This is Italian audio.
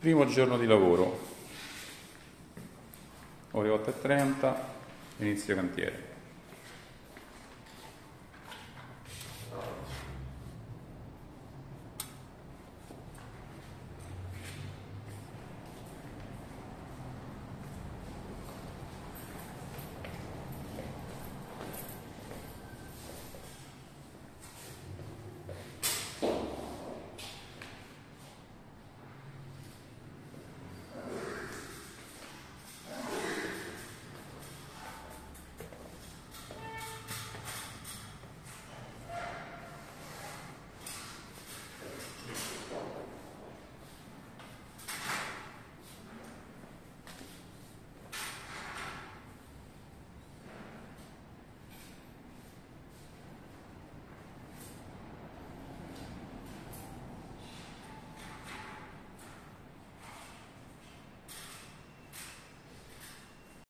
Primo giorno di lavoro, ore 8.30, inizio cantiere.